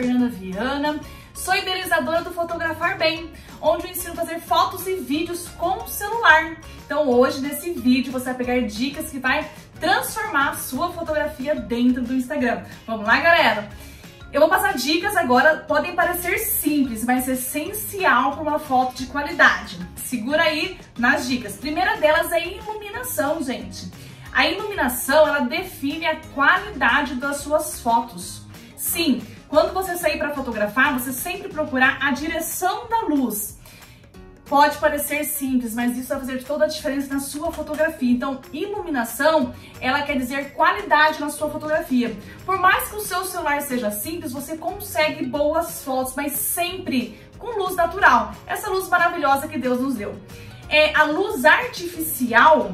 Fernanda Viana, sou idealizadora do Fotografar Bem, onde eu ensino a fazer fotos e vídeos com o celular. Então hoje nesse vídeo você vai pegar dicas que vai transformar a sua fotografia dentro do Instagram. Vamos lá, galera? Eu vou passar dicas agora, podem parecer simples, mas essencial para uma foto de qualidade. Segura aí nas dicas. Primeira delas é iluminação, gente. A iluminação, ela define a qualidade das suas fotos. Sim, quando você sair para fotografar, você sempre procurar a direção da luz. Pode parecer simples, mas isso vai fazer toda a diferença na sua fotografia. Então, iluminação, ela quer dizer qualidade na sua fotografia. Por mais que o seu celular seja simples, você consegue boas fotos, mas sempre com luz natural. Essa luz maravilhosa que Deus nos deu. É, a luz artificial,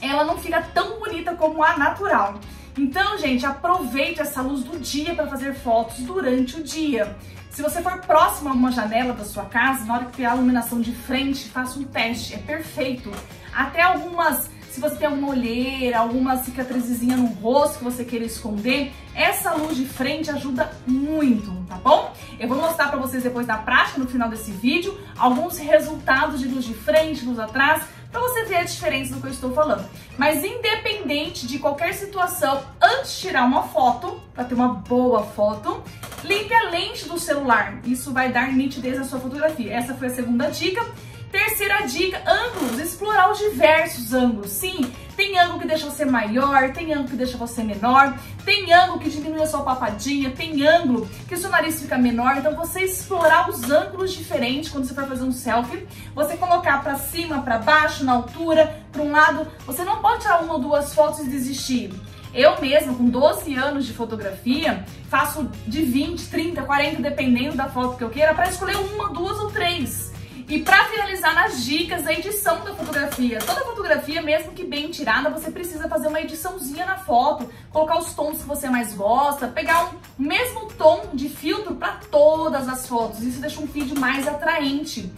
ela não fica tão bonita como a natural. Então, gente, aproveite essa luz do dia para fazer fotos durante o dia. Se você for próximo a uma janela da sua casa, na hora que tiver a iluminação de frente, faça um teste, é perfeito. Até algumas, se você tem alguma olheira, alguma cicatrizinha no rosto que você queira esconder, essa luz de frente ajuda muito, tá bom? Eu vou mostrar para vocês depois da prática, no final desse vídeo, alguns resultados de luz de frente, luz atrás, para você ver a diferença do que eu estou falando. Mas independente de qualquer situação, antes de tirar uma foto, para ter uma boa foto, limpe a lente do celular. Isso vai dar nitidez na sua fotografia. Essa foi a segunda dica. Terceira dica, ângulos, explorar os diversos ângulos. Sim, tem ângulo que deixa você maior, tem ângulo que deixa você menor, tem ângulo que diminui a sua papadinha, tem ângulo que o seu nariz fica menor. Então você explorar os ângulos diferentes quando você for fazer um selfie, você colocar para cima, para baixo, na altura, para um lado. Você não pode tirar uma ou duas fotos e desistir. Eu mesma, com 12 anos de fotografia, faço de 20, 30, 40, dependendo da foto que eu queira, para escolher uma, duas ou três. E para nas dicas da edição da fotografia. Toda fotografia, mesmo que bem tirada, você precisa fazer uma ediçãozinha na foto, colocar os tons que você mais gosta, pegar o um mesmo tom de filtro para todas as fotos. Isso deixa um vídeo mais atraente.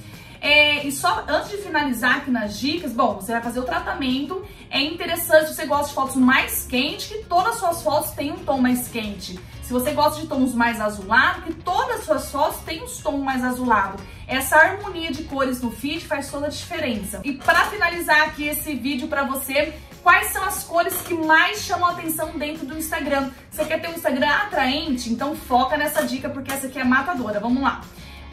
É, e só antes de finalizar aqui nas dicas, bom, você vai fazer o tratamento. É interessante, se você gosta de fotos mais quentes, que todas as suas fotos tenham um tom mais quente. Se você gosta de tons mais azulados, que todas as suas fotos tenham um tom mais azulado. Essa harmonia de cores no feed faz toda a diferença. E para finalizar aqui esse vídeo para você, quais são as cores que mais chamam a atenção dentro do Instagram? Você quer ter um Instagram atraente? Então foca nessa dica porque essa aqui é matadora. Vamos lá.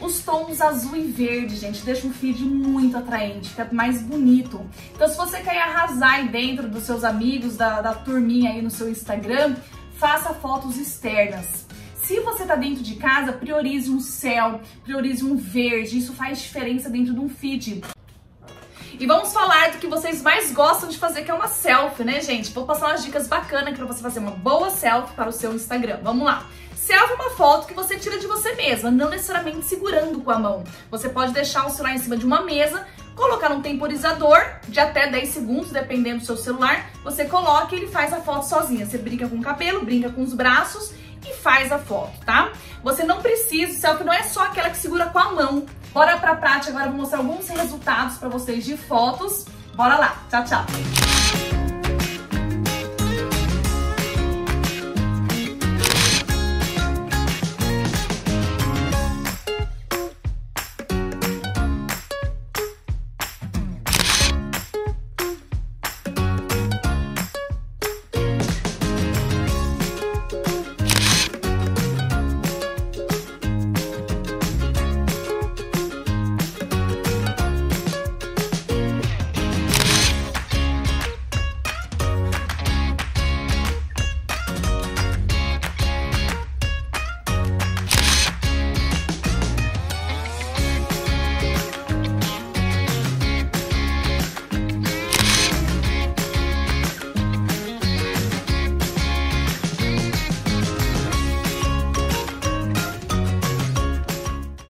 Os tons azul e verde, gente, deixa um feed muito atraente, fica mais bonito. Então, se você quer arrasar aí dentro dos seus amigos, da, da turminha aí no seu Instagram, faça fotos externas. Se você tá dentro de casa, priorize um céu, priorize um verde, isso faz diferença dentro de um feed. E vamos falar do que vocês mais gostam de fazer, que é uma selfie, né, gente? Vou passar umas dicas bacanas para você fazer uma boa selfie para o seu Instagram. Vamos lá! Selfie é uma foto que você tira de você mesma, não necessariamente segurando com a mão. Você pode deixar o celular em cima de uma mesa, colocar num temporizador de até 10 segundos, dependendo do seu celular. Você coloca e ele faz a foto sozinha. Você brinca com o cabelo, brinca com os braços e faz a foto, tá? Você não precisa, selfie não é só aquela que segura com a mão. Bora pra prática, agora eu vou mostrar alguns resultados pra vocês de fotos. Bora lá, tchau, tchau!